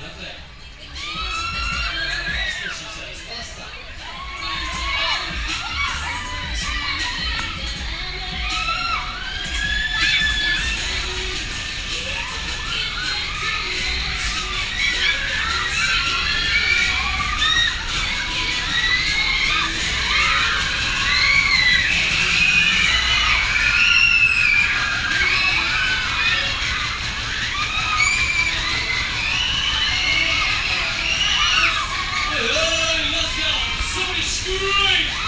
that's it. Christ!